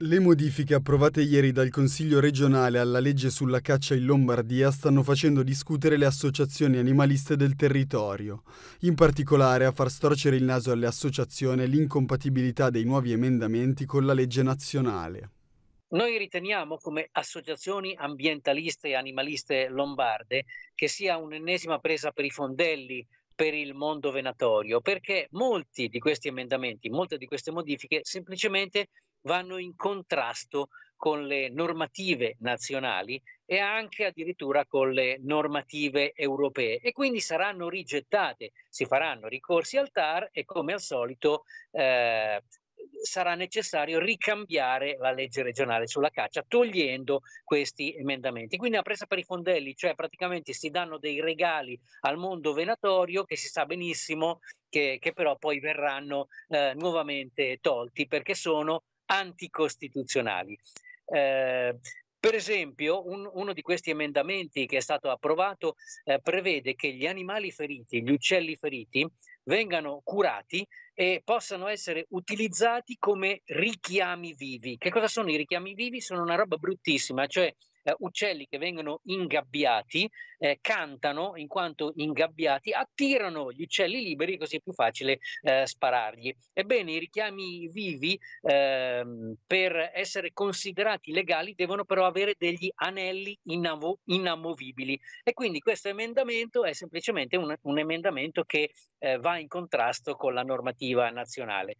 Le modifiche approvate ieri dal Consiglio regionale alla legge sulla caccia in Lombardia stanno facendo discutere le associazioni animaliste del territorio. In particolare a far storcere il naso alle associazioni l'incompatibilità dei nuovi emendamenti con la legge nazionale. Noi riteniamo come associazioni ambientaliste e animaliste lombarde che sia un'ennesima presa per i fondelli per il mondo venatorio, perché molti di questi emendamenti, molte di queste modifiche semplicemente vanno in contrasto con le normative nazionali e anche addirittura con le normative europee e quindi saranno rigettate, si faranno ricorsi al TAR e come al solito eh, sarà necessario ricambiare la legge regionale sulla caccia togliendo questi emendamenti. Quindi a presa per i fondelli, cioè praticamente si danno dei regali al mondo venatorio che si sa benissimo che, che però poi verranno eh, nuovamente tolti perché sono anticostituzionali. Eh, per esempio, un, uno di questi emendamenti che è stato approvato eh, prevede che gli animali feriti, gli uccelli feriti, vengano curati e possano essere utilizzati come richiami vivi. Che cosa sono i richiami vivi? Sono una roba bruttissima, cioè eh, uccelli che vengono ingabbiati, eh, cantano in quanto ingabbiati, attirano gli uccelli liberi così è più facile eh, sparargli. Ebbene, i richiami vivi ehm, per essere considerati legali devono però avere degli anelli inavo- inamovibili e quindi questo emendamento è semplicemente un, un emendamento che eh, va in contrasto con la normativa nazionale.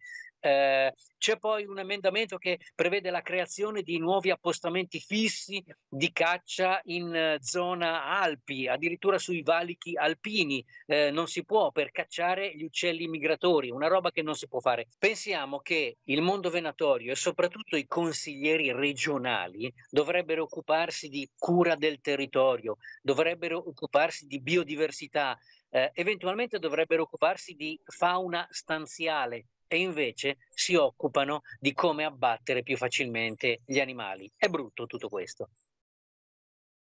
Eh, c'è poi un emendamento che prevede la creazione di nuovi appostamenti fissi di caccia in eh, zona Alpi, addirittura sui valichi alpini. Eh, non si può per cacciare gli uccelli migratori, una roba che non si può fare. Pensiamo che il mondo venatorio e soprattutto i consiglieri regionali dovrebbero occuparsi di cura del territorio, dovrebbero occuparsi di biodiversità, eh, eventualmente dovrebbero occuparsi di fauna stanziale e invece si occupano di come abbattere più facilmente gli animali. È brutto tutto questo.